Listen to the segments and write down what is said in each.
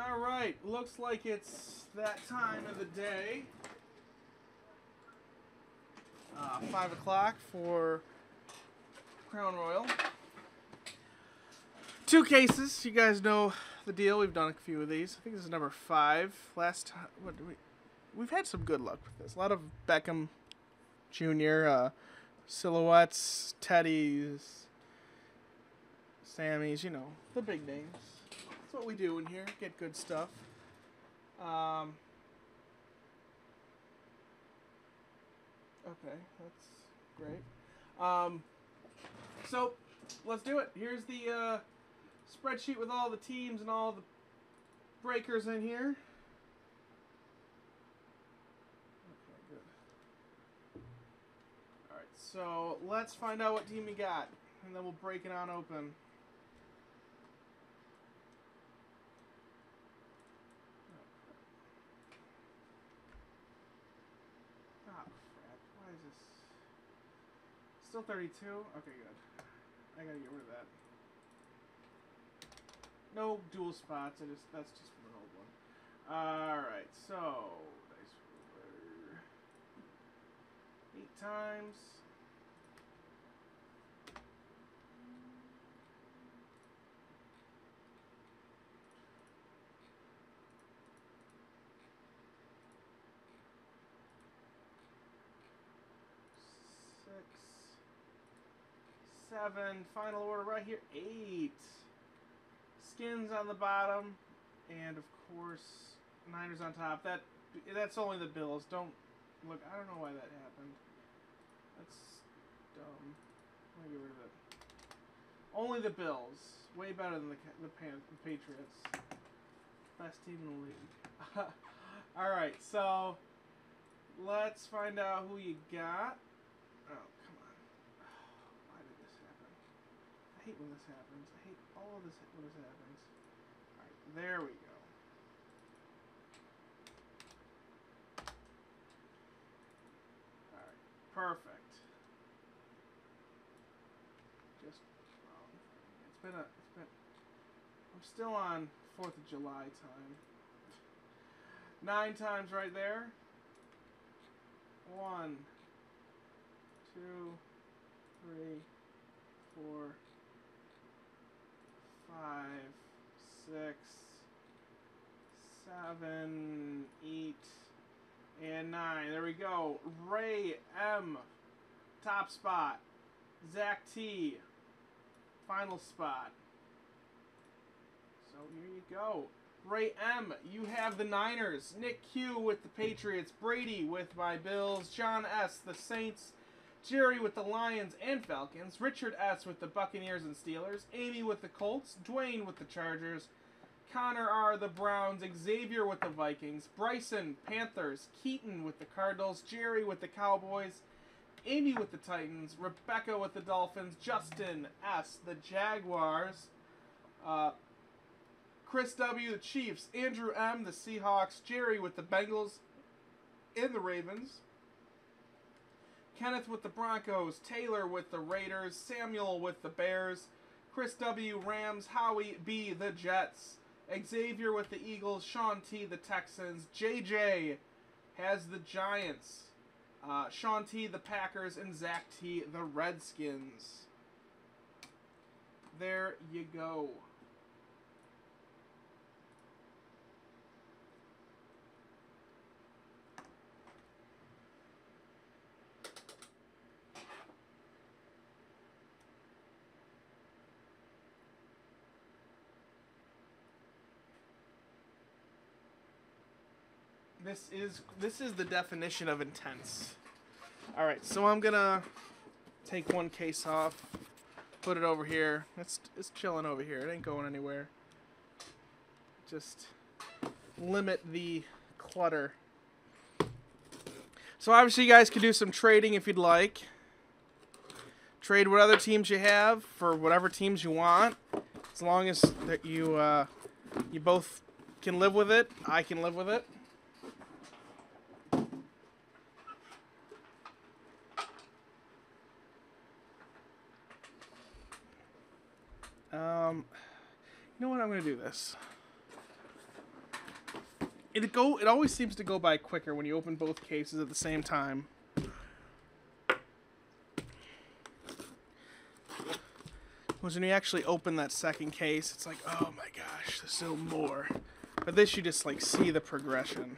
All right, looks like it's that time of the day. Uh, five o'clock for Crown Royale. Two cases. You guys know the deal. We've done a few of these. I think this is number five. Last time, what we? We've had some good luck with this. A lot of Beckham Jr. Uh, silhouettes, Teddy's, Sammys. You know the big names. That's what we do in here. Get good stuff. Um, okay, that's great. Um, so let's do it. Here's the uh, spreadsheet with all the teams and all the breakers in here. All right, so let's find out what team we got, and then we'll break it on open. Ah, crap. Why is this? Still 32? Okay, good. I gotta get rid of that. No dual spots. I just that's just from an old one. All right, so dice eight times. Six, seven. Final order right here. Eight skins on the bottom, and of course Niners on top. That that's only the Bills. Don't look. I don't know why that happened. That's dumb. Get rid of it. Only the Bills. Way better than the the, Pan- the Patriots. Best team in the league. All right, so let's find out who you got. Oh come on! Why did this happen? I hate when this happens. I hate all of this when this happens. Alright, there we go. Alright, perfect. Just wrong. It's been a it's been I'm still on Fourth of July time. Nine times right there. One, two, three, four, five, six, seven, eight, and nine. There we go. Ray M, top spot. Zach T, final spot. So here you go. Ray M, you have the Niners. Nick Q with the Patriots. Brady with my Bills. John S, the Saints. Jerry with the Lions and Falcons, Richard S. with the Buccaneers and Steelers, Amy with the Colts, Dwayne with the Chargers, Connor R. the Browns, Xavier with the Vikings, Bryson Panthers, Keaton with the Cardinals, Jerry with the Cowboys, Amy with the Titans, Rebecca with the Dolphins, Justin S. the Jaguars, uh, Chris W. the Chiefs, Andrew M. the Seahawks, Jerry with the Bengals and the Ravens. Kenneth with the Broncos, Taylor with the Raiders, Samuel with the Bears, Chris W. Rams, Howie B. the Jets, Xavier with the Eagles, Sean T. the Texans, JJ has the Giants, uh, Sean T. the Packers, and Zach T. the Redskins. There you go. This is this is the definition of intense. All right, so I'm gonna take one case off, put it over here. It's it's chilling over here. It ain't going anywhere. Just limit the clutter. So obviously, you guys can do some trading if you'd like. Trade what other teams you have for whatever teams you want, as long as that you uh, you both can live with it. I can live with it. Um, you know what? I'm gonna do this. it go it always seems to go by quicker when you open both cases at the same time. Was when you actually open that second case, it's like, oh my gosh, there's still more. But this you just like see the progression.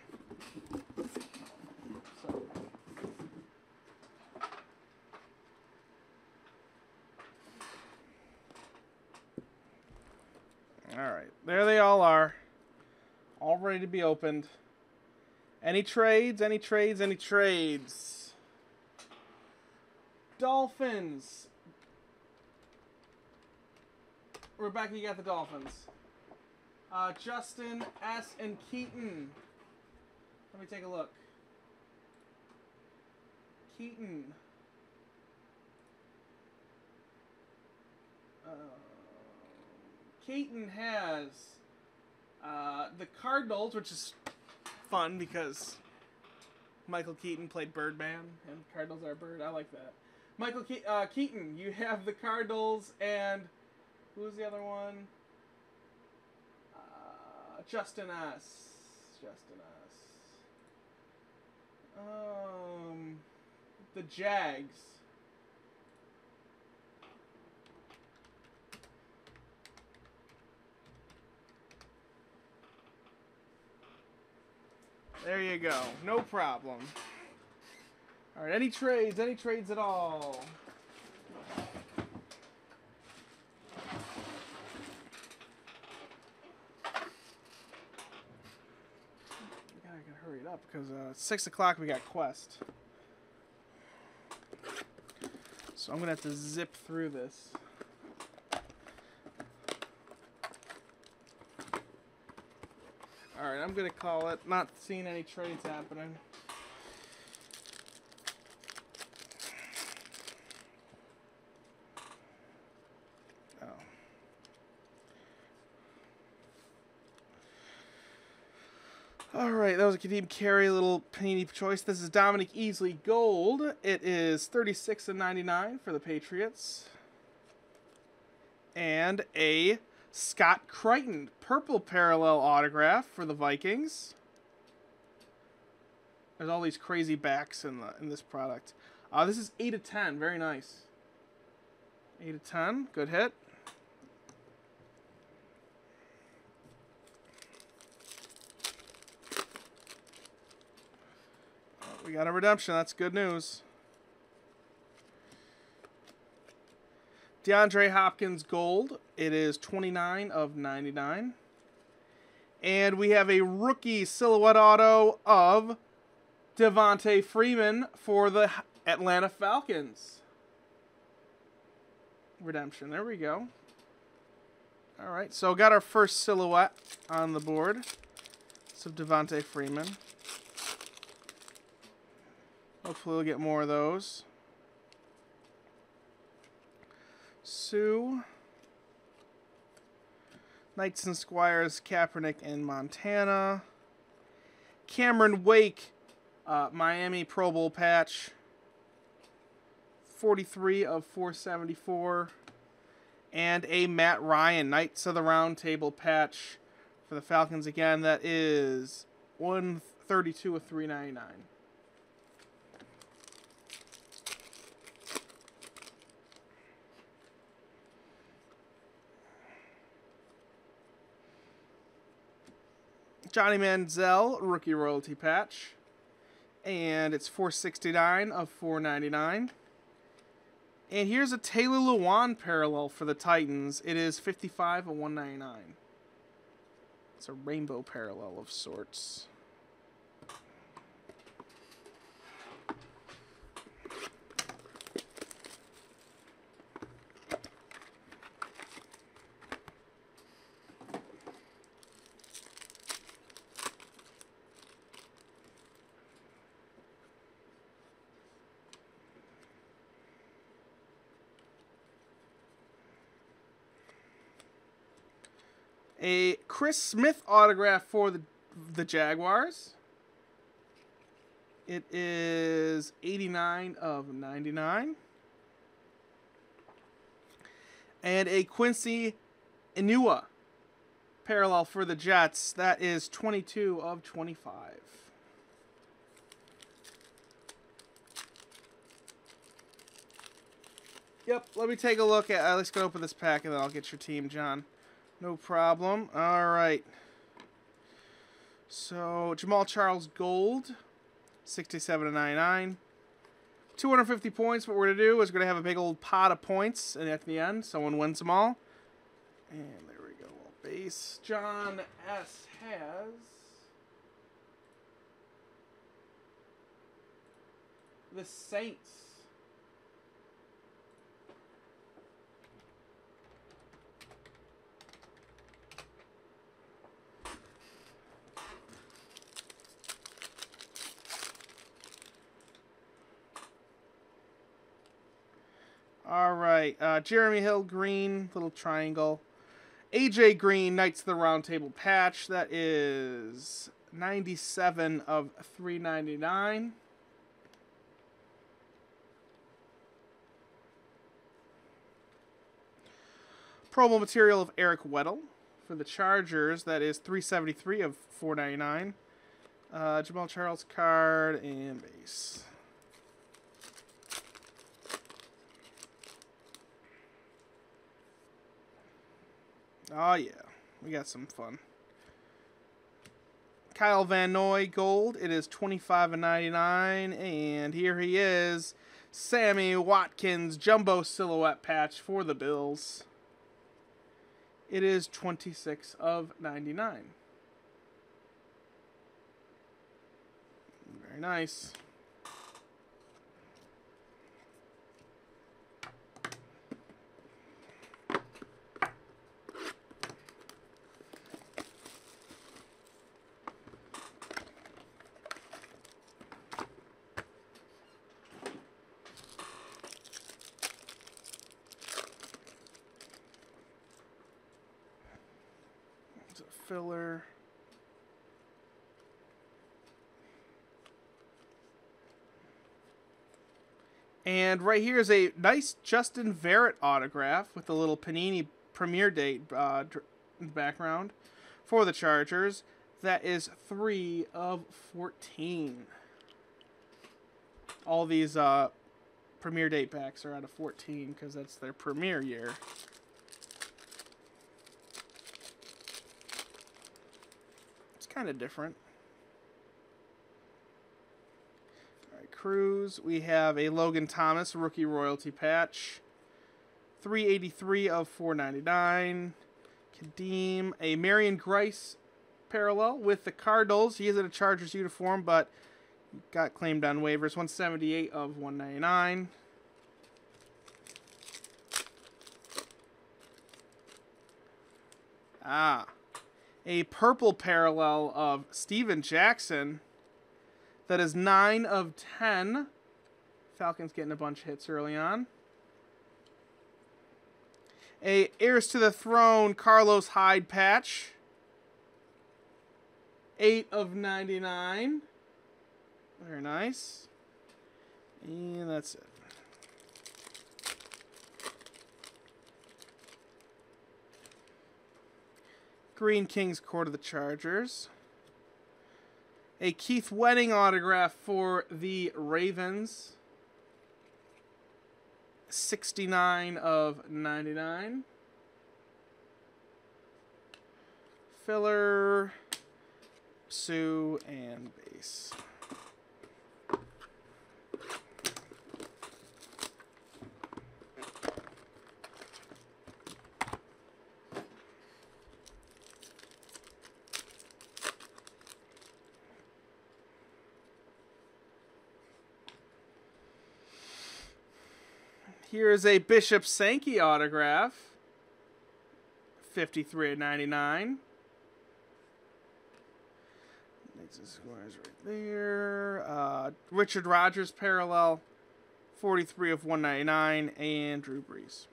All right, there they all are, all ready to be opened. Any trades? Any trades? Any trades? Dolphins. Rebecca, you got the Dolphins. Uh, Justin S. and Keaton. Let me take a look. Keaton. Keaton has uh, the Cardinals, which is fun because Michael Keaton played Birdman, and Cardinals are bird. I like that. Michael Ke- uh, Keaton, you have the Cardinals, and who's the other one? Uh, Justin S. Justin S. Um, the Jags. There you go. No problem. All right, any trades? Any trades at all? We gotta get hurry it up because uh, six o'clock. We got Quest, so I'm gonna have to zip through this. All right, I'm gonna call it. Not seeing any trades happening. Oh. All right, that was a Kadeem Carey little panini choice. This is Dominique Easley Gold. It is 36 and 99 for the Patriots. And a Scott Crichton purple parallel autograph for the Vikings. There's all these crazy backs in the in this product. Uh, this is 8 of 10. Very nice. 8 of 10. Good hit. We got a redemption. That's good news. DeAndre Hopkins gold. It is 29 of 99. And we have a rookie silhouette auto of Devonta Freeman for the Atlanta Falcons. Redemption. There we go. All right, so got our first silhouette on the board. It's of Devonta Freeman. Hopefully we'll get more of those. Sue. Knights and Squires, Kaepernick in Montana. Cameron Wake, uh, Miami Pro Bowl patch. 43 of 474. And a Matt Ryan, Knights of the Round Table patch for the Falcons again. That is 132 of 399. Johnny Manziel rookie royalty patch. And it's 469 of 499. And here's a Taylor Lewan parallel for the Titans. It is 55 of 199. It's a rainbow parallel of sorts. A Chris Smith autograph for the the Jaguars. It is 89 of 99. And a Quincy Enunwa parallel for the Jets. That is 22 of 25. Yep, let me take a look at. Uh, let's go open this pack and then I'll get your team, John. No problem. All right. So Jamaal Charles Gold, 67 to 99. 250 points. What we're gonna do is we're gonna have a big old pot of points, and at the end, someone wins them all. And there we go. Base. John S has. The Saints. All right. Uh, Jeremy Hill, green, little triangle. AJ Green, Knights of the Round Table patch. That is 97 of 399. Promo material of Eric Weddle for the Chargers. That is 373 of 499. Uh, Jamaal Charles card and base. Oh, yeah. We got some fun. Kyle Van Noy gold. It is 25 and 99. And here he is. Sammy Watkins jumbo silhouette patch for the Bills. It is 26 of 99. Very nice. Filler. And right here is a nice Justin Verrett autograph with a little Panini premiere date uh, in the background for the Chargers. That is 3 of 14. All these uh, premiere date packs are out of 14 because that's their premiere year. Kind of different. All right, Cruz. We have a Logan Thomas rookie royalty patch. 383 of 499. Kadeem, a Marion Grice parallel with the Cardinals. He is in a Chargers uniform, but got claimed on waivers. 178 of 199. Ah a purple parallel of Steven Jackson that is 9 of 10. Falcons getting a bunch of hits early on. A heirs to the throne Carlos Hyde patch. 8 of 99. Very nice. And that's it. Green Kings Court of the Chargers. A Keith Wenning autograph for the Ravens. 69 of 99. Filler, Sue, and base. Here's a Bishop Sankey autograph. 53 of 99. Squares right there. Uh, Richard Rodgers parallel. 43 of 199. And Drew Brees.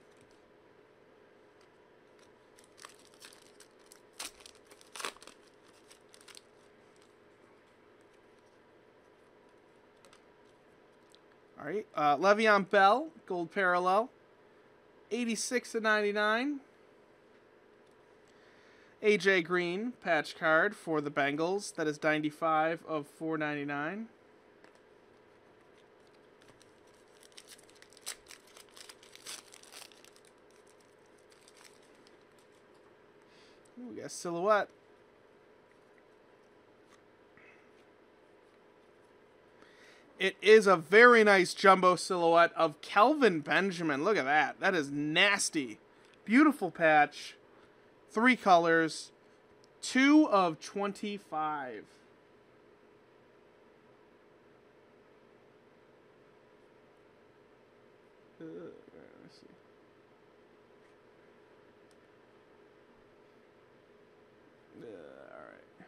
All right, uh, Le'Veon Bell, gold parallel, 86 to 99. AJ Green patch card for the Bengals. That is 95 of 499. Ooh, we got silhouette. It is a very nice jumbo silhouette of Kelvin Benjamin. Look at that. That is nasty. Beautiful patch. Three colors. Two of 25. Uh, let's see. Uh, all right.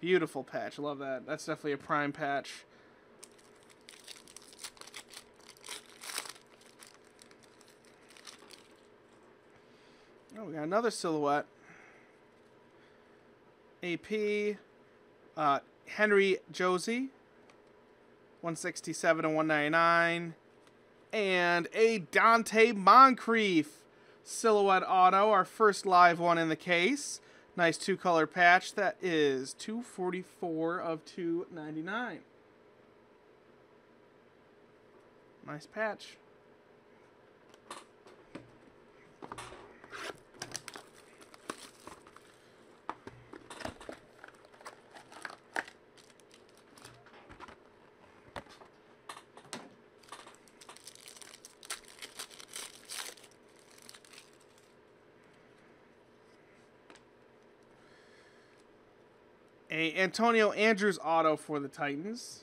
Beautiful patch. Love that. That's definitely a prime patch. Oh, we got another silhouette. AP, uh, Henry Josey. 167 and 199. And a Donte Moncrief silhouette auto, our first live one in the case. Nice two color patch. That is 244 of 299. Nice patch. A Antonio Andrews auto for the Titans.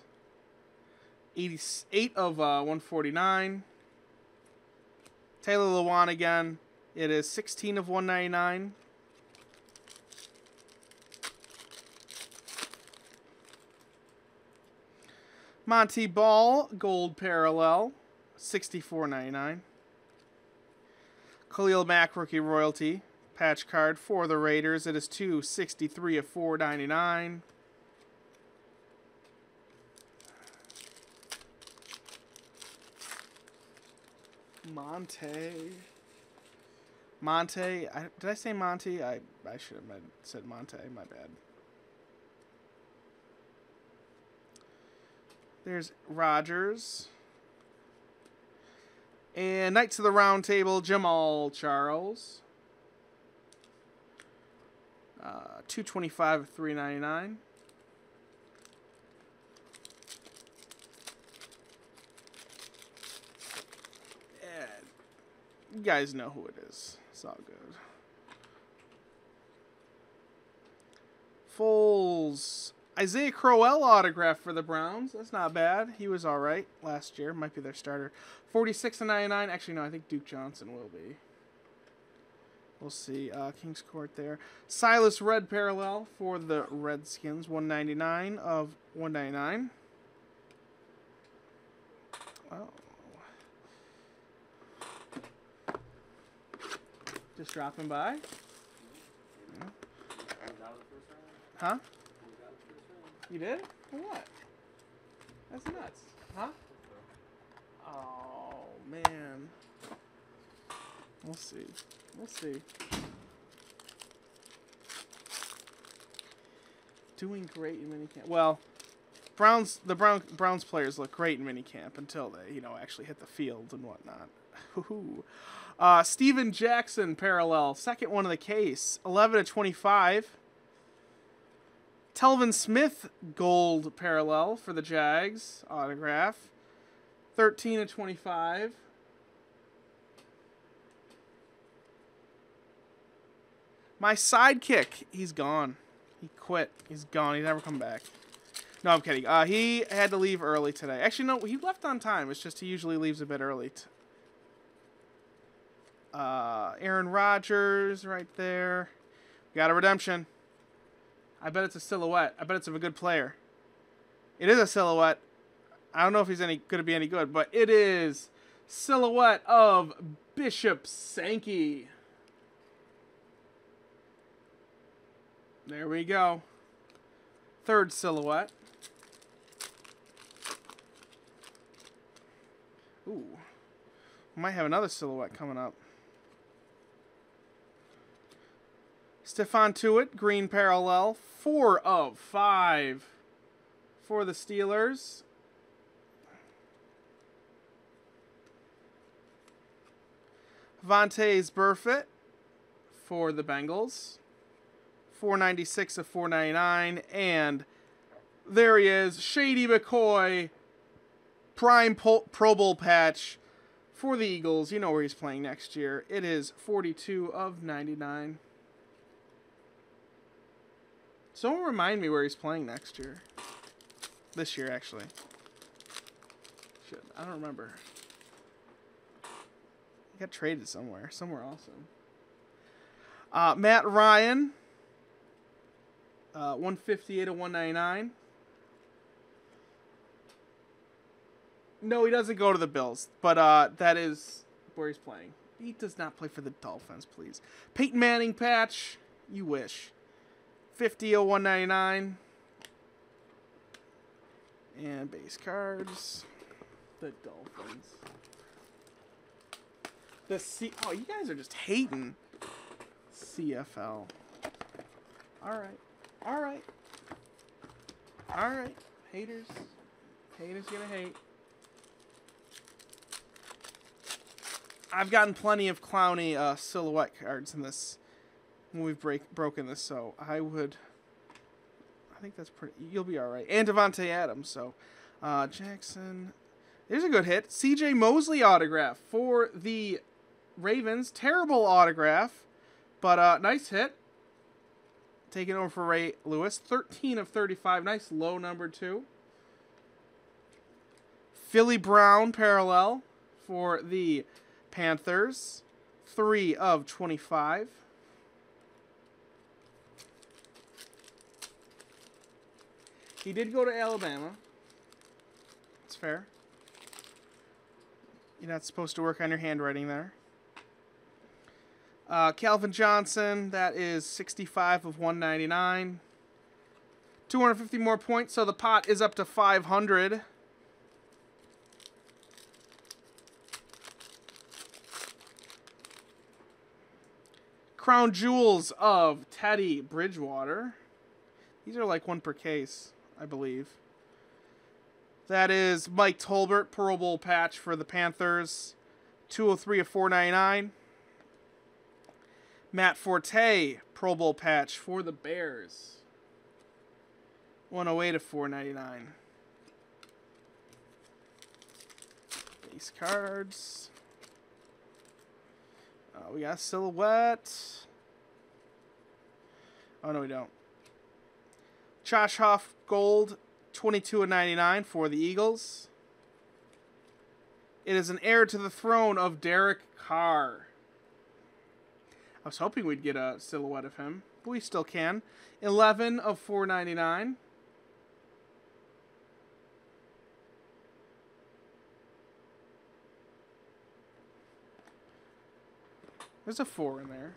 88 of uh, 149. Taylor Lewan again. It is 16 of 199. Montee Ball, gold parallel, 64.99. Khalil Mack, rookie royalty, patch card for the Raiders. It is 263 of 499. Monte. Monte. I, did I say Monte? I, I should have said Monte. My bad. There's Rodgers. And Knights of the Round Table, Jamaal Charles. Uh, 225 of 399. Yeah, you guys know who it is. It's all good. Foles. Isaiah Crowell autograph for the Browns. That's not bad. He was all right last year. Might be their starter. 46 and 99. Actually, no, I think Duke Johnson will be. We'll see. Uh, King's Court there. Silas Redd parallel for the Redskins. 199 of 199. Oh. Just dropping by. Huh? You did? For what? That's nuts. Huh? Oh, man. We'll see. We'll see. Doing great in minicamp. Well, Browns the Brown Browns players look great in minicamp until they, you know, actually hit the field and whatnot. Uh, Steven Jackson parallel, second one of the case, 11 to 25. Telvin Smith gold parallel for the Jags autograph, 13 to 25. My sidekick, he's gone. He quit. He's gone. He's never come back. No, I'm kidding. Uh, he had to leave early today. Actually, no, he left on time. It's just he usually leaves a bit early. Uh, Aaron Rodgers right there. We got a redemption. I bet it's a silhouette. I bet it's of a good player. It is a silhouette. I don't know if he's any going to be any good, but it is silhouette of Bishop Sankey. There we go. Third silhouette. Ooh. Might have another silhouette coming up. Stephon Tuitt, green parallel, four of five for the Steelers. Vontaze Burfict for the Bengals. 496 of 499. And there he is, Shady McCoy, prime Pro Bowl patch for the Eagles. You know where he's playing next year. It is 42 of 99. Someone remind me where he's playing next year. This year, actually. Shit, I don't remember. He got traded somewhere. Somewhere awesome. Uh, Matt Ryan. Uh, 158 to 199. No, he doesn't go to the Bills, but uh, that is where he's playing. He does not play for the Dolphins, please. Peyton Manning patch, you wish. 50 199. And base cards. The Dolphins. The C. Oh, you guys are just hating. CFL. Alright. Alright. Alright. Haters. Haters gonna hate. I've gotten plenty of Clowney uh, silhouette cards in this when we've break broken this, so I would I think that's pretty. You'll be all right. And Davante Adams. So uh, Jackson. There's a good hit. C.J. Mosley autograph for the Ravens. Terrible autograph, but uh, nice hit. Taking over for Ray Lewis. 13 of 35. Nice low number two. Philly Brown parallel for the Panthers. 3 of 25. He did go to Alabama. It's fair. You're not supposed to work on your handwriting there. Uh, Calvin Johnson, that is 65 of 199. 250 more points, so the pot is up to 500. Crown Jewels of Teddy Bridgewater. These are like one per case. I believe. That is Mike Tolbert, Pro Bowl patch for the Panthers. 203 of 499. Matt Forte, Pro Bowl patch for the Bears. 108 of 499. Base cards. Uh, we got silhouette. Oh, no, we don't. Josh Huff gold, 22 and 99 for the Eagles. It is an heir to the throne of Derek Carr. I was hoping we'd get a silhouette of him, but we still can. 11 of 499. There's a 4 in there.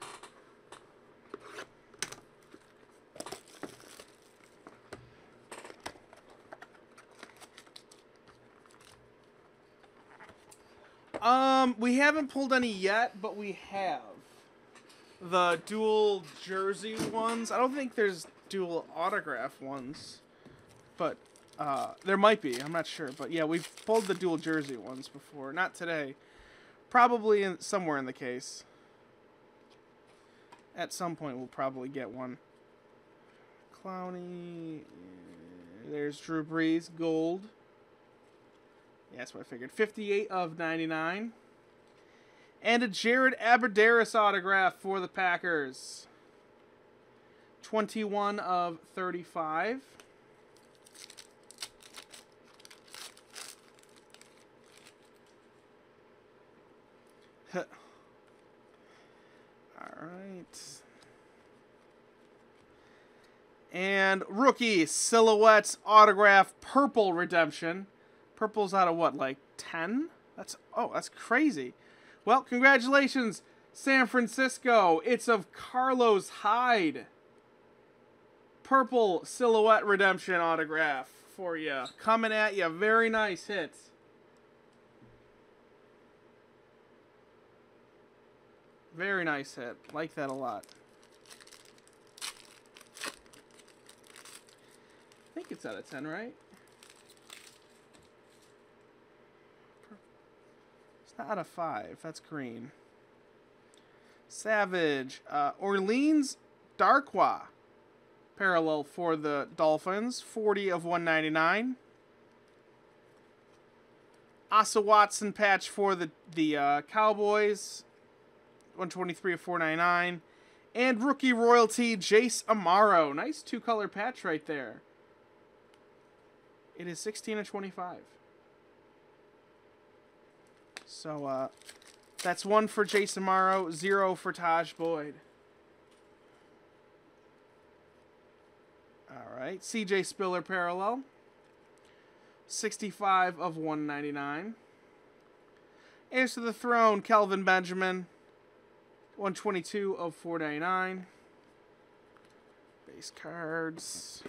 Um, we haven't pulled any yet, but we have the dual jersey ones. I don't think there's dual autograph ones, but uh, there might be. I'm not sure, but yeah, we've pulled the dual jersey ones before. Not today. Probably in, somewhere in the case. At some point, we'll probably get one. Clowney. There's Drew Brees, gold. Yeah, that's what I figured. 58 of 99. And a Jared Abbrederis autograph for the Packers. 21 of 35. All right. And rookie silhouettes autograph purple redemption. Purple's out of what, like 10? That's oh, that's crazy. Well, congratulations, San Francisco. It's of Carlos Hyde. Purple Silhouette Redemption autograph for you. Coming at you. Very nice hit. Very nice hit. Like that a lot. I think it's out of 10, right? Out of 5. That's green. Savage. Uh, Orleans Darkwa. Parallel for the Dolphins. 40 of 199. Asa Watson patch for the, the uh, Cowboys. 123 of 499. And rookie royalty, Jace Amaro. Nice two color patch right there. It is 16 of 25. So, uh, that's one for Jason Amaro, zero for Tajh Boyd. All right, CJ Spiller parallel. 65 of 199. Heirs to the throne, Kelvin Benjamin. 122 of 499. Base cards.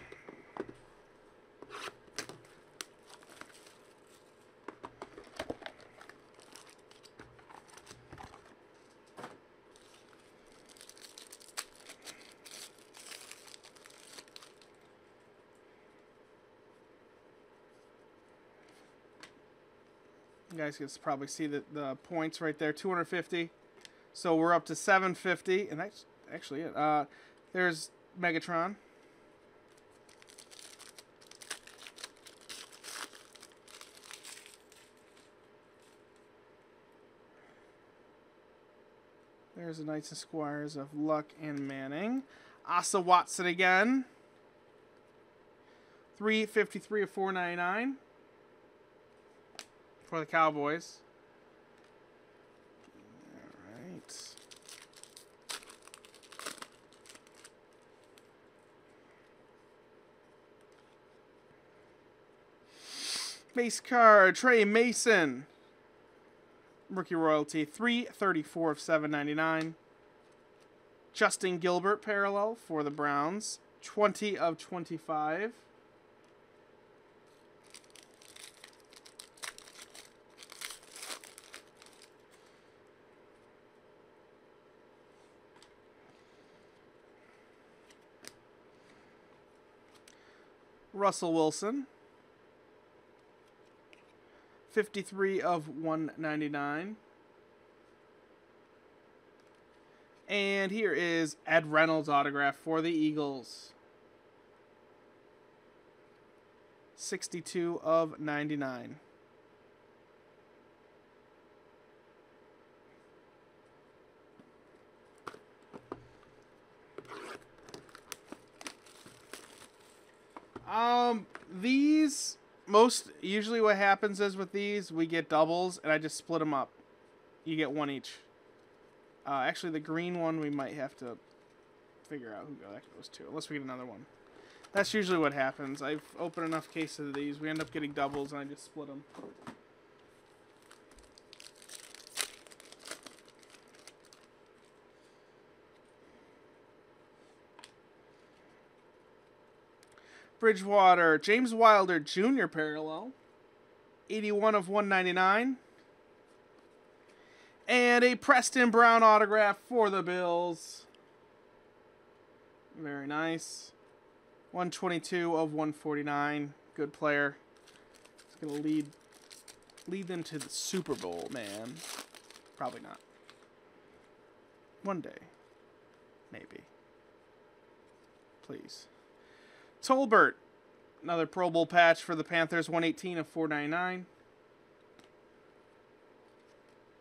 Guys can probably see the, the points right there, 250. So we're up to 750, and that's actually it. Uh, there's Megatron. There's the Knights and Squires of Luck and Manning. Asa Watson again. 353 of 499 for the Cowboys. All right. Base card, Tre Mason. Rookie royalty, 334 of 799. Justin Gilbert parallel for the Browns, 20 of 25. Russell Wilson. 53 of 199. And here is Ed Reynolds autograph for the Eagles. 62 of 99. Um, these most usually what happens is with these we get doubles and I just split them up. You get one each. Uh, actually, the green one we might have to figure out who that goes to, unless we get another one. That's usually what happens. I've opened enough cases of these. We end up getting doubles and I just split them. Bridgewater, James Wilder Jr. parallel. 81 of 199. And a Preston Brown autograph for the Bills. Very nice. 122 of 149. Good player. He's going to lead lead them to the Super Bowl, man. Probably not. One day. Maybe. Please. Tolbert, another Pro Bowl patch for the Panthers, 118 of 499.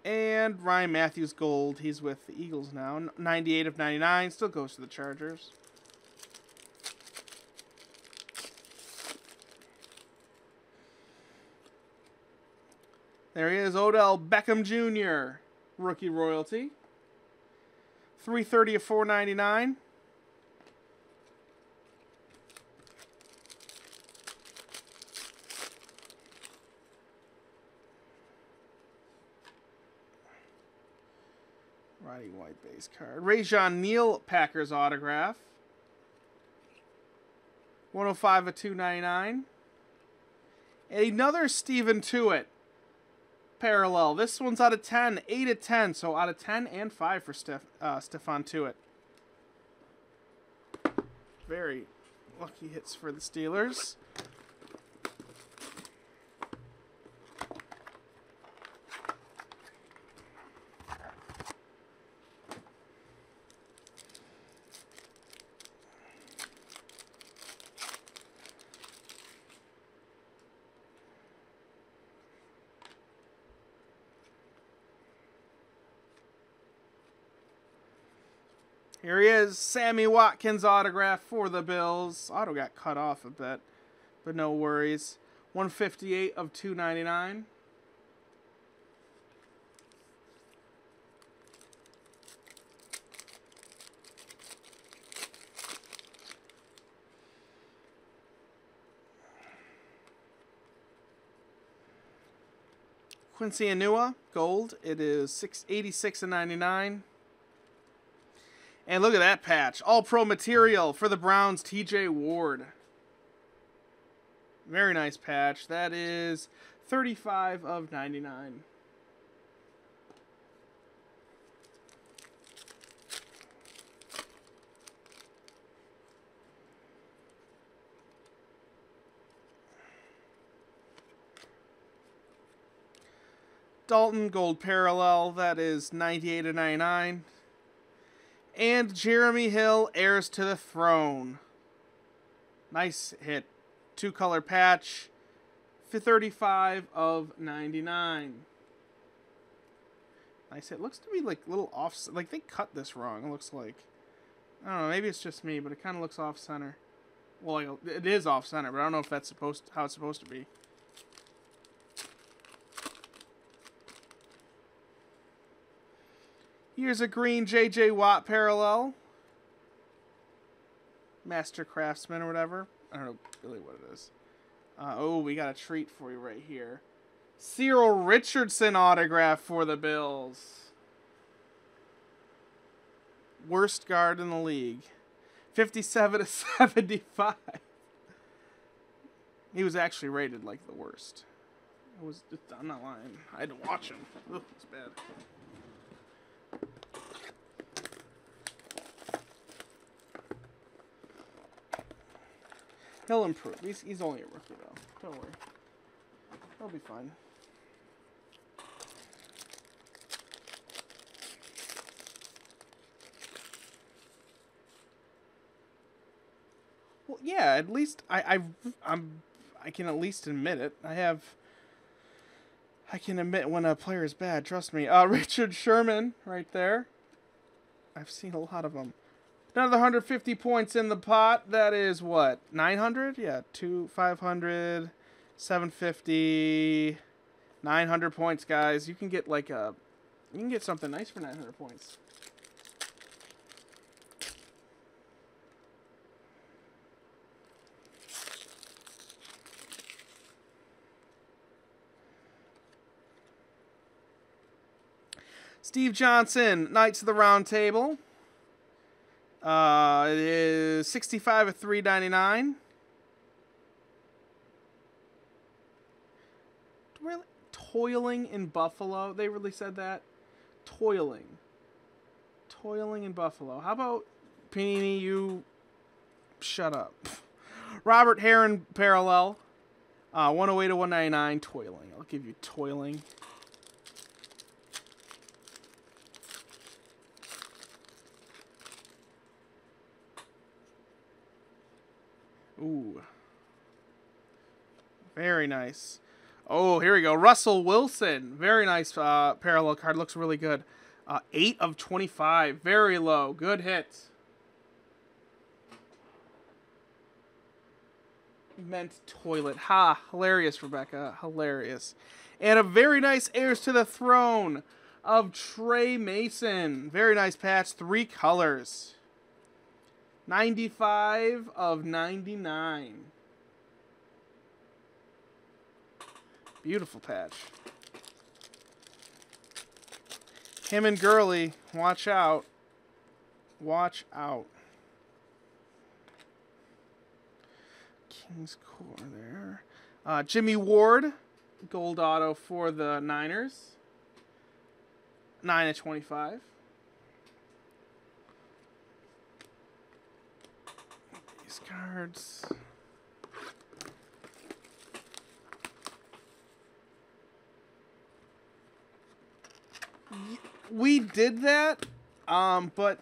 And Ryan Mathews Gold, he's with the Eagles now, 98 of 99, still goes to the Chargers. There he is, Odell Beckham Jr., rookie royalty. 330 of 499. Base card. Rajion Neal Packers autograph. 105 of 299. Another Stephon Tuitt parallel. This one's out of 10. 8 of 10. So out of 10 and 5 for Steph, uh, Stephon Tuitt. Very lucky hits for the Steelers. Here he is, Sammy Watkins autograph for the Bills. Auto got cut off a bit, but no worries. 158 of 299. Quincy Enunwa, gold. It is 686 and 99. And look at that patch. All pro material for the Browns, TJ Ward. Very nice patch. That is 35 of 99. Dalton Gold Parallel, that is 98 of 99 and Jeremy Hill, heirs to the throne. Nice hit. Two color patch. 35 of 99. Nice hit. Looks to be like a little off. Like they cut this wrong. It looks like. I don't know. Maybe it's just me, but it kind of looks off center. Well, it is off center, but I don't know if that's supposed to, how it's supposed to be. Here's a green J.J. Watt parallel. Master Craftsman or whatever. I don't know really what it is. Uh, oh, we got a treat for you right here. Cyril Richardson autograph for the Bills. Worst guard in the league. 57 to 75. He was actually rated like the worst. I was I'm not lying. I had to watch him. Ugh, it's bad. He'll improve. He's, he's only a rookie, though. Don't worry. He'll be fine. Well, yeah. At least I, I, I'm, I can at least admit it. I have. I can admit when a player is bad. Trust me. Uh, Richard Sherman, right there. I've seen a lot of them. Another 150 points in the pot. That is what? 900? Yeah, 2 500 750 900 points, guys. You can get like a you can get something nice for 900 points. Steve Johnson, Knights of the Round Table. Uh, it is 65 of 399. Really? Toiling in Buffalo? They really said that? Toiling. Toiling in Buffalo. How about Panini, you shut up. Robert Herron parallel. Uh, 108 to 199. Toiling. I'll give you toiling. Ooh. Very nice. Oh, here we go. Russell Wilson. Very nice uh, parallel card. Looks really good. Uh, 8 of 25. Very low. Good hit. Meant toilet. Ha. Hilarious, Rebecca. Hilarious. And a very nice heirs to the throne of Tre Mason. Very nice patch. Three colors. 95 of 99. Beautiful patch. Him and Gurley, watch out. Watch out. King's Court there. Uh, Jimmy Ward, gold auto for the Niners. 9 of 25. Base cards. We did that, um, but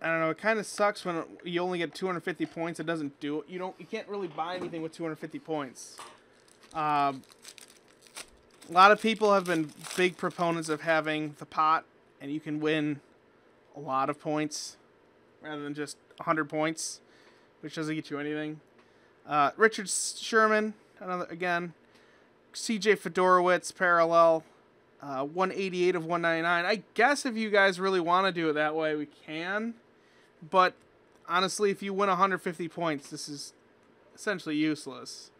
I don't know. It kind of sucks when you only get 250 points. It doesn't do it. You don't. You can't really buy anything with 250 points. Um, a lot of people have been big proponents of having the pot, and you can win a lot of points rather than just 100 points, which doesn't get you anything. Uh, Richard Sherman, another again. C.J. Fedorowicz, parallel. Uh, 188 of 199. I guess if you guys really want to do it that way, we can. But honestly, if you win 150 points, this is essentially useless.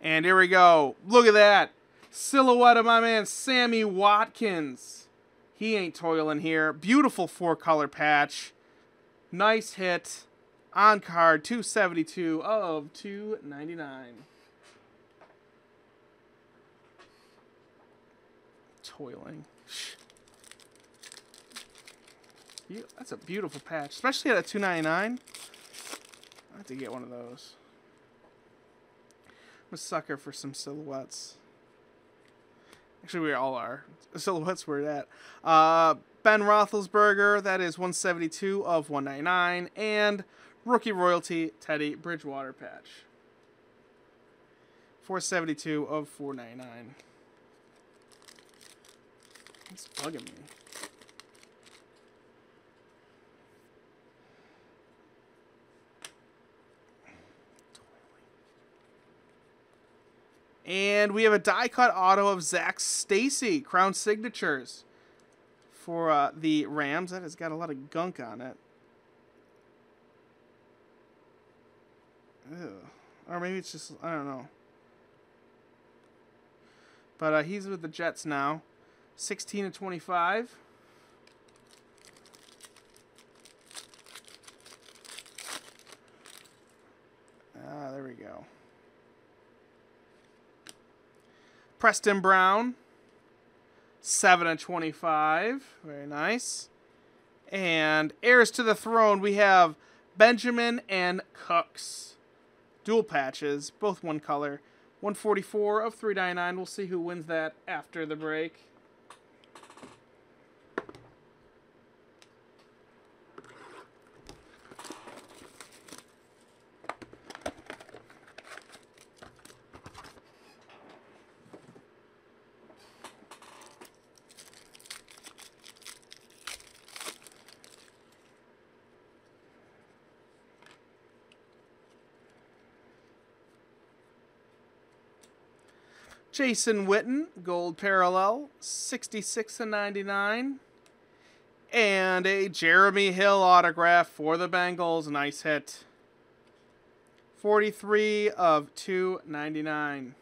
And here we go. Look at that. Silhouette of my man Sammy Watkins. He ain't toiling here. Beautiful four color patch. Nice hit. On card 272 of 299. Toiling. That's a beautiful patch, especially at a 299. I have to get one of those. I'm a sucker for some silhouettes. Actually, we all are. Silhouettes where at. Uh, ben Roethlisberger, that is 172 of 199. And rookie royalty, Teddy Bridgewater patch. 472 of 499. It's bugging me. And we have a die cut auto of Zach Stacy, Crown Signatures for uh, the Rams. That has got a lot of gunk on it. Ew. Or maybe it's just, I don't know. But uh, he's with the Jets now. 16 to 25. Ah, there we go. Preston Brown, 7 and 25. Very nice. And heirs to the throne, we have Benjamin and Cooks. Dual patches, both one color. 144 of 399. We'll see who wins that after the break. Jason Witten, gold parallel, 66 and 99. And a Jeremy Hill autograph for the Bengals. Nice hit. 43 of 299.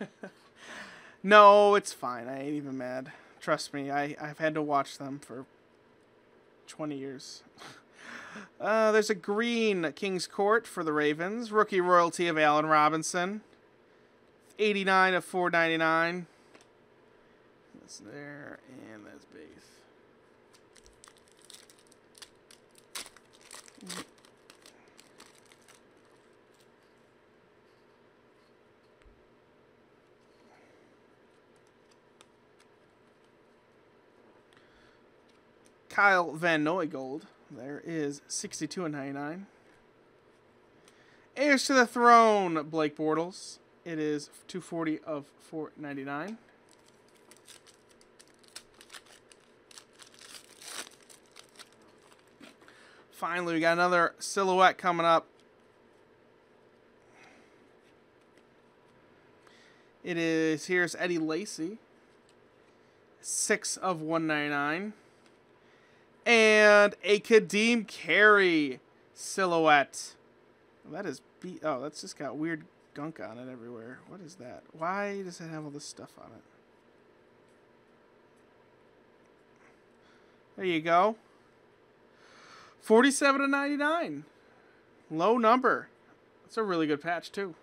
no, it's fine. I ain't even mad. Trust me, I, I've had to watch them for 20 years. Uh, there's a green King's Court for the Ravens. Rookie royalty of Allen Robinson. 89 of 499. That's there, and that's base. Kyle Van Noy Gold. There is 62 and 99. Heirs to the Throne, Blake Bortles. It is 240 of 499. Finally, we got another silhouette coming up. It is here's Eddie Lacy. Six of 199 and a Ka'Deem Carey silhouette. That is be oh, that's just got weird gunk on it everywhere. What is that? Why does it have all this stuff on it? There you go. 47 to 99. Low number. That's a really good patch too.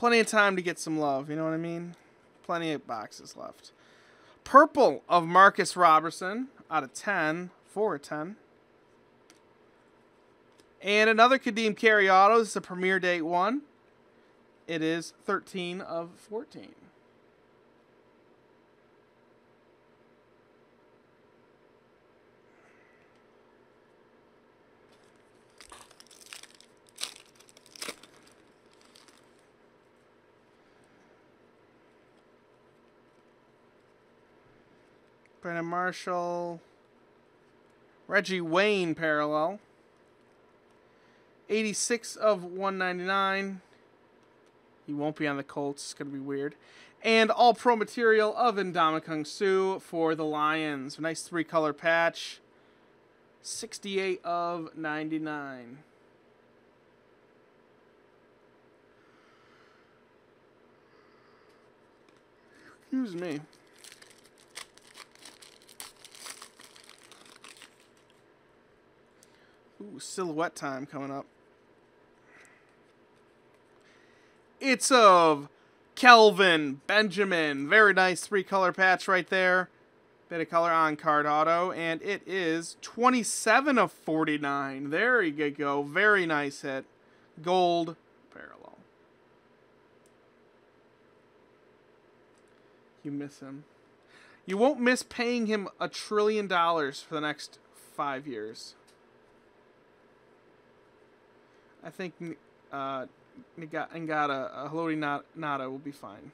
Plenty of time to get some love, you know what I mean? Plenty of boxes left. Purple of Marcus Robertson out of 10, 4 of 10. And another Ka'Deem Carey Auto. This is a Premier Date one. It is 13 of 14. Brandon Marshall. Reggie Wayne parallel. 86 of 199. He won't be on the Colts. It's going to be weird. And all pro material of Ndamukong Suh for the Lions. Nice three color patch. 68 of 99. Excuse me. Ooh, silhouette time coming up. It's of Kelvin Benjamin. Very nice three color patch right there. Bit of color on card auto. And it is 27 of 49. There you go. Very nice hit. Gold parallel. You miss him. You won't miss paying him a trillion dollars for the next five years. I think uh, Ngata, uh, Haloti Ngata will be fine.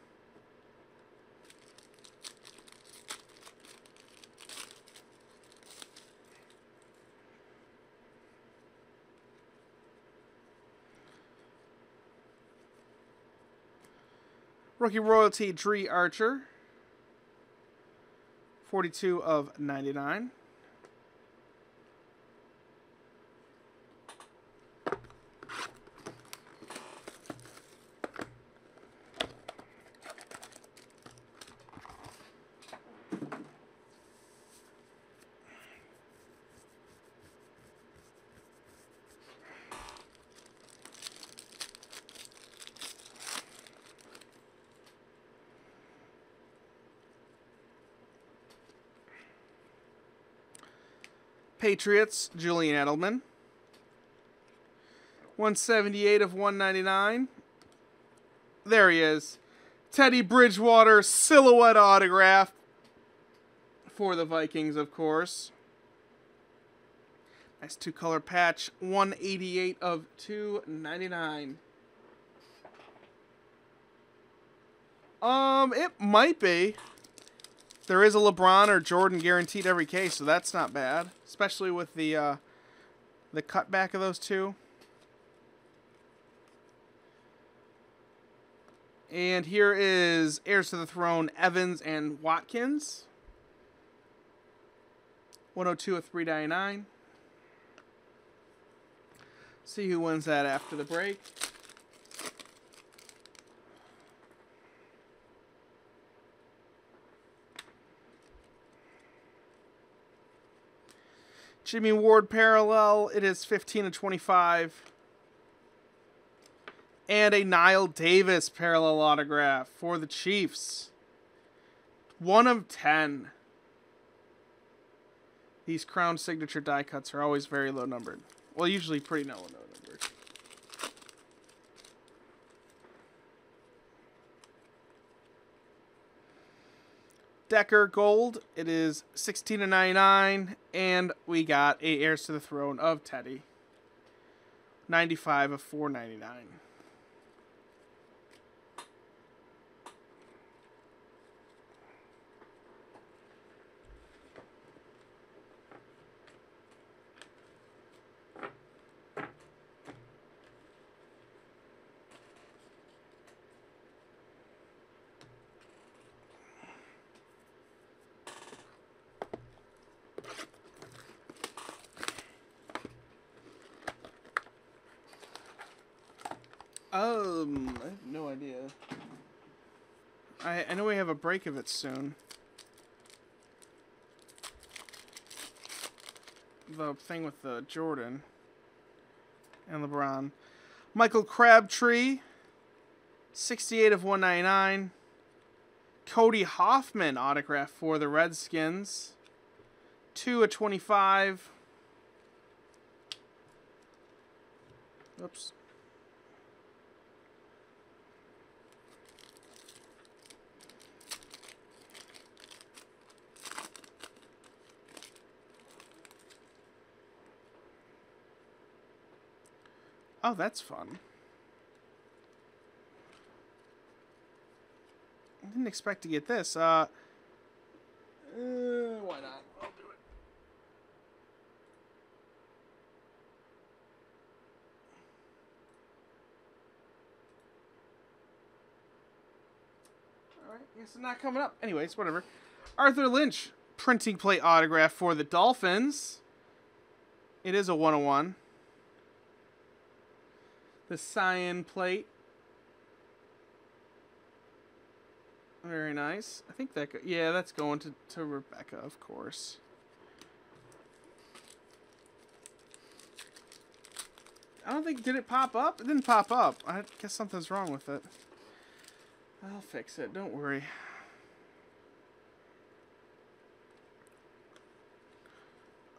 Rookie Royalty Dri Archer. 42 of 99. Patriots, Julian Edelman. 178 of 199. There he is. Teddy Bridgewater silhouette autograph for the Vikings, of course. Nice two color patch. 188 of 299. Um, it might be. There is a LeBron or Jordan guaranteed every case, so that's not bad. Especially with the uh, the cutback of those two. And here is heirs to the throne Evans and Watkins. 102 of 399. See who wins that after the break. Jimmy Ward parallel, it is 15 to 25. And a Knile Davis parallel autograph for the Chiefs. One of 10. These crown signature die cuts are always very low numbered. Well, usually pretty low numbered. Decker Gold. It is 16 to 99, and we got a heirs to the throne of Teddy. 95 of 499. Um, I have no idea. I I know we have a break of it soon. The thing with the Jordan and LeBron. Michael Crabtree, 68 of 199. Cody Hoffman autograph for the Redskins. 2 of 25. Oops. Oh, that's fun. I didn't expect to get this. Uh, uh why not? Alright, guess it's not coming up. Anyways, whatever. Arthur Lynch, printing plate autograph for the Dolphins. It is a 101. The cyan plate. Very nice. I think that, yeah, that's going to, to Rebecca, of course. I don't think, did it pop up? It didn't pop up. I guess something's wrong with it. I'll fix it, don't worry.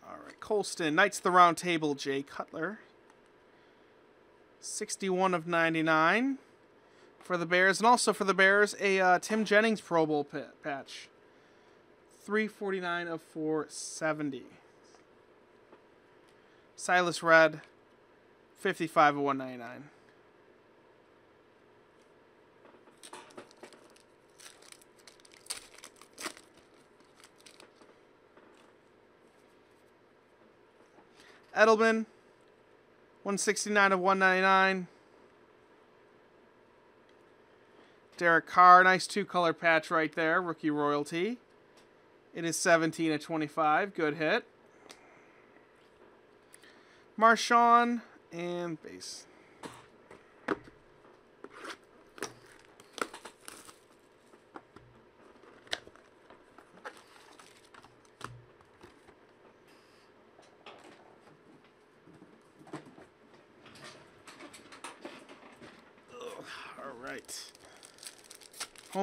Alright, Colston, Knights of the Round Table, Jay Cutler. 61 of 99 for the Bears. And also for the Bears, a uh, Tim Jennings Pro Bowl patch. 349 of 470. Silas Redd, 55 of 199. Edelman, 169 of 199. Derek Carr, nice two-color patch right there, rookie royalty. It is 17 of 25, good hit. Marshawn and base.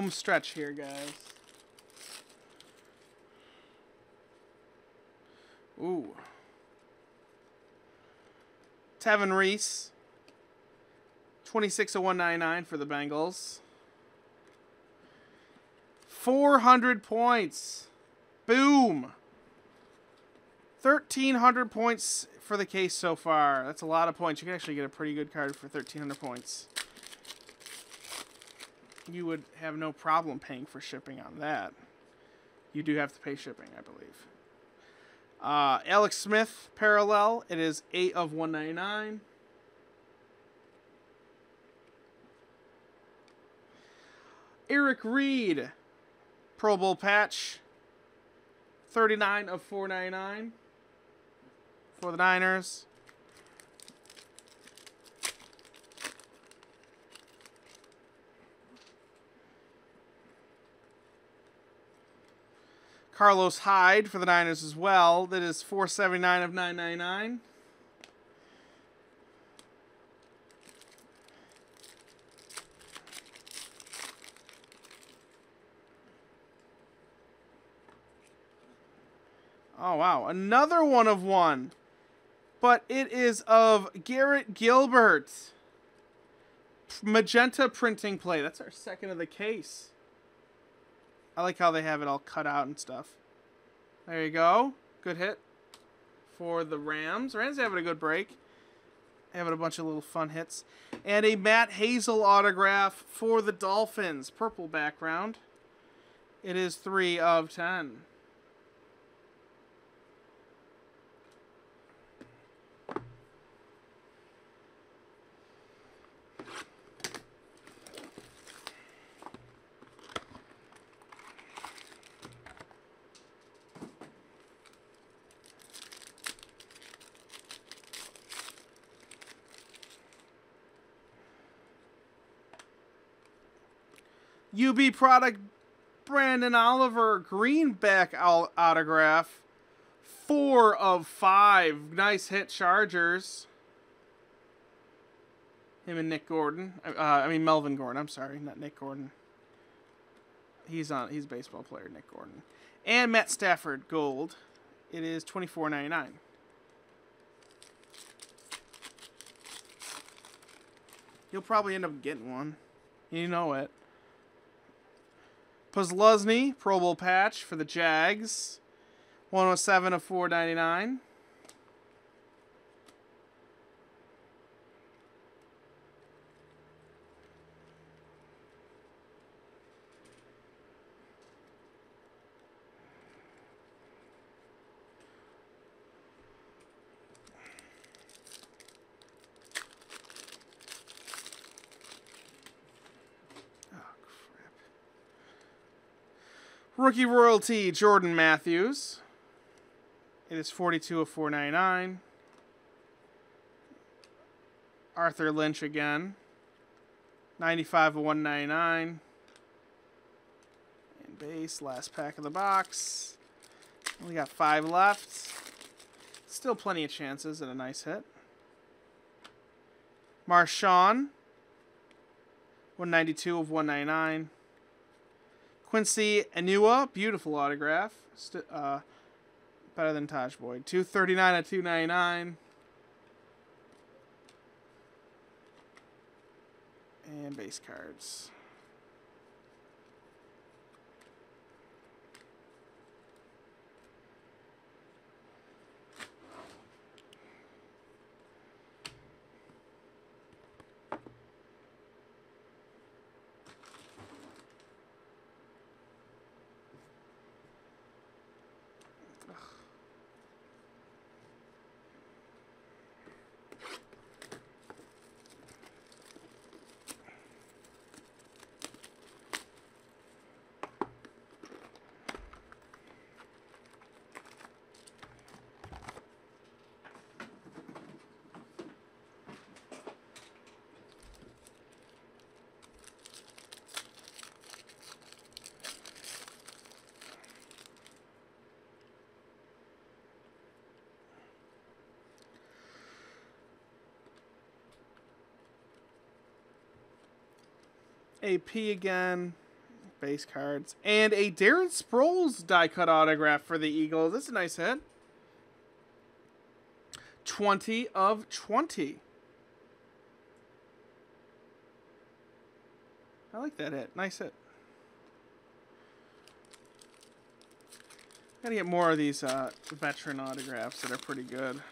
Home stretch here, guys. Ooh. Tevin Reese. 26 of 199 for the Bengals. 400 points. Boom. 1,300 points for the case so far. That's a lot of points. You can actually get a pretty good card for 1,300 points you would have no problem paying for shipping on that. You do have to pay shipping, I believe. Uh, Alex Smith parallel. It is eight of one ninety nine. Eric Reid, Pro Bowl patch. Thirty nine of four ninety nine for the Niners. Carlos Hyde for the Niners as well. That is 479 of 999. Oh, wow. Another one of one. But it is of Garrett Gilbert. Magenta printing play. That's our second of the case. I like how they have it all cut out and stuff. There you go. Good hit for the Rams. Rams having a good break. Having a bunch of little fun hits. And a Matt Hazel autograph for the Dolphins. Purple background. It is 3 of 10. UB product Branden Oliver greenback autograph. Four of five. Nice hit, Chargers. Him and Nick Gordon. Uh, I mean Melvin Gordon. I'm sorry, not Nick Gordon. He's on. He's a baseball player, Nick Gordon, and Matt Stafford gold. It is twenty four ninety nine. You'll probably end up getting one. You know it. Posluszny, Pro Bowl patch for the Jags. 107 of 499. Rookie royalty, Jordan Matthews. It is 42 of 499. Arthur Lynch again. 95 of 199. And base, last pack of the box. Only got five left. Still plenty of chances at a nice hit. Marshawn. 192 of 199. Quincy Enunwa, beautiful autograph. St- uh, better than Tajh Boyd. 239 at 299. And base cards. AP again, base cards, and a Darren Sproles die cut autograph for the Eagles. That's a nice hit. 20 of 20. I like that hit. Nice hit. Gotta get more of these uh, veteran autographs that are pretty good.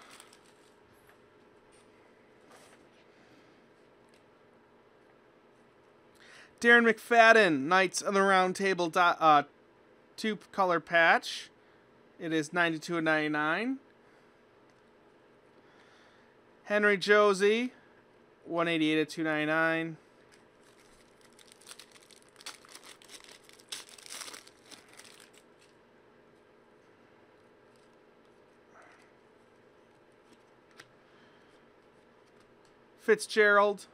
Darren McFadden, Knights of the Round Table dot, uh, two color patch. It is 92 and 99. Henry Josey, 188 at 299. Fitzgerald,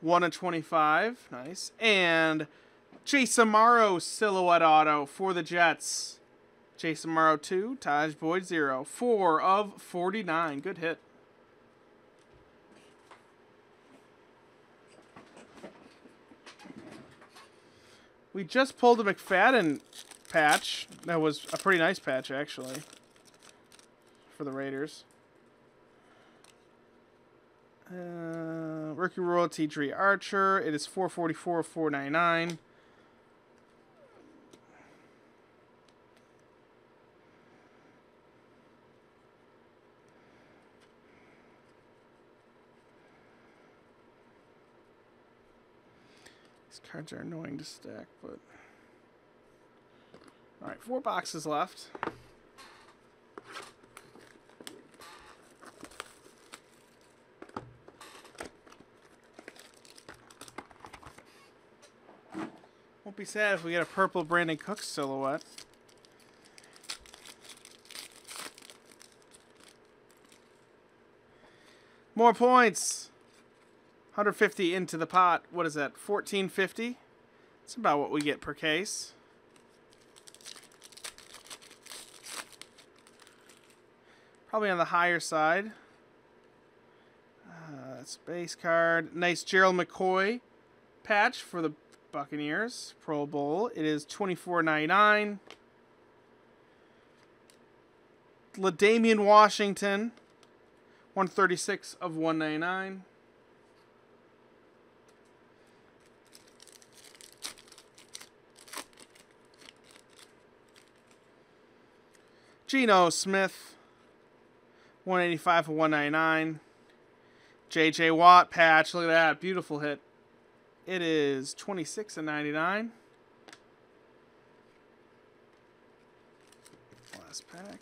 1 of 25. Nice. And Jace Amaro silhouette auto for the Jets. Jace Amaro 2, Tajh Boyd 0. 4 of 49. Good hit. We just pulled a McFadden patch. That was a pretty nice patch, actually, for the Raiders. Uh, rookie royalty Dri Archer. It is 444 499. These cards are annoying to stack, but. Alright, four boxes left. Be sad if we get a purple Brandin Cooks silhouette. More points. 150 into the pot. What is that? 1450? That's about what we get per case. Probably on the higher side. Uh, base card. Nice Gerald McCoy patch for the Buccaneers Pro Bowl. It is twenty four ninety nine. LaDainian Washington, one thirty six of one ninety nine. Geno Smith, 185 for 199. JJ Watt patch. Look at that. Beautiful hit. It is 26 and 99. Last pack.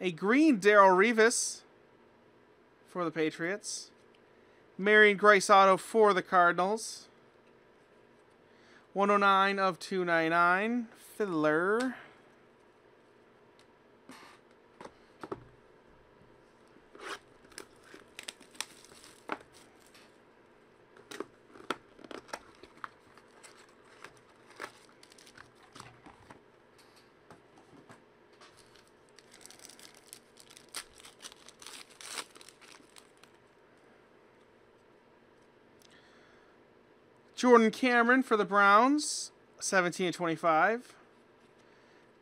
A green Darrelle Revis for the Patriots. Marion Grice Auto for the Cardinals. 109 of 299. Fiddler. Jordan Cameron for the Browns, 17 25.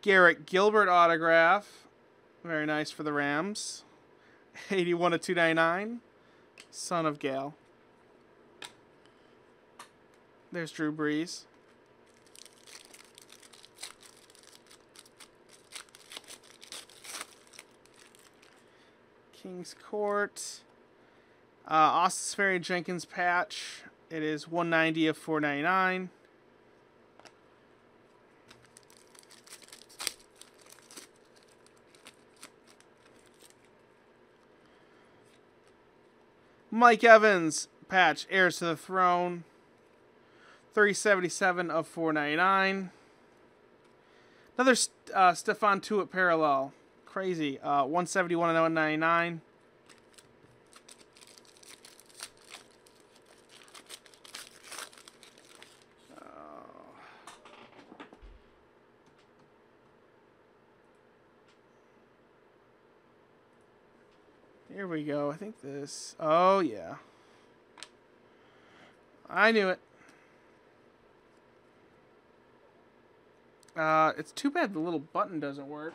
Garrett Gilbert autograph, very nice for the Rams, 81 to 299. Son of Gale. There's Drew Brees. King's Court. Uh, Austin Jenkins patch. It is 190 of 499. Mike Evans patch heirs to the throne. 377 of 499. Another uh, Stephon Tuitt parallel. Crazy. Uh, 171 and 199. We go. I think this. Oh, yeah. I knew it. Uh, it's too bad the little button doesn't work.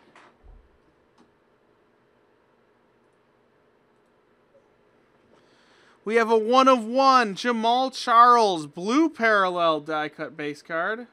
We have a one of one Jamaal Charles blue parallel die cut base card.